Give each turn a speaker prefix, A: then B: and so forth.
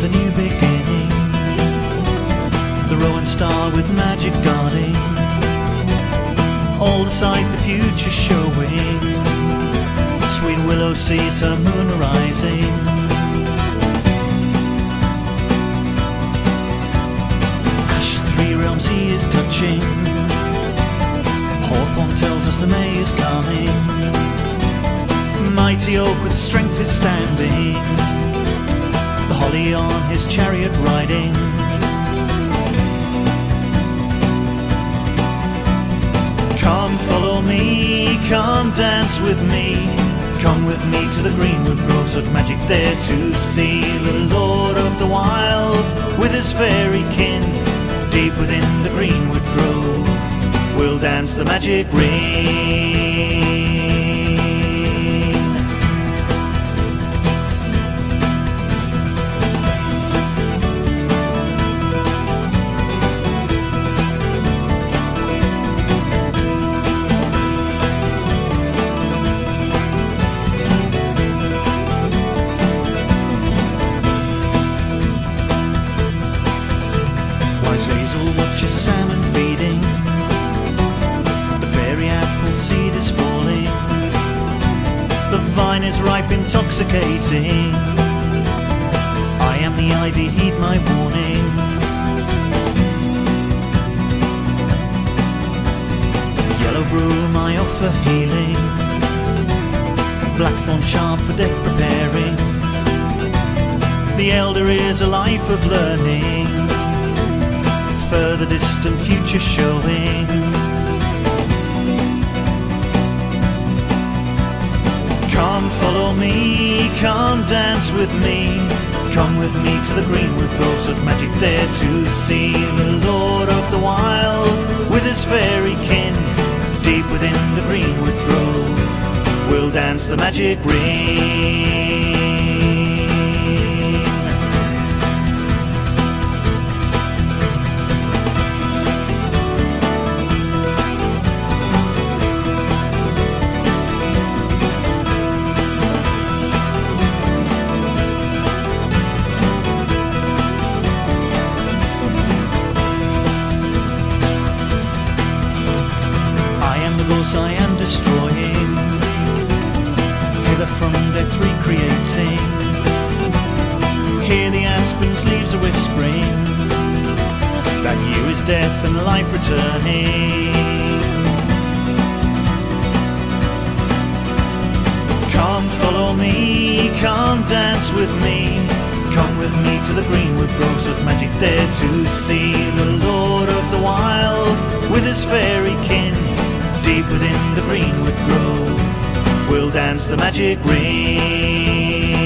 A: the new beginning. The Rowan star with magic guarding. All the sight the future showing. Sweet willow sees her moon rising. Hush, three realms he is touching. Hawthorn tells us the May is coming. Mighty oak with strength is standing. On his chariot riding. Come follow me, come dance with me. Come with me to the greenwood grove, such magic there to see. The Lord of the Wild with his fairy kin, deep within the greenwood grove, we'll dance the magic ring. Watches a salmon feeding. The fairy apple seed is falling. The vine is ripe, intoxicating. I am the ivy, heed my warning. Yellow broom, I offer healing. Blackthorn sharp for death preparing. The elder is a life of learning further distant future showing. Come follow me, come dance with me. Come with me to the greenwood groves of magic there to see the Lord of the Wild with his fairy kin. Deep within the greenwood grove, we'll dance the magic ring. I am destroying. Hither from death recreating. Hear the aspen's leaves are whispering. That yew is death and life returning. Come follow me, come dance with me. Come with me to the greenwood groves of magic there to see the magic ring.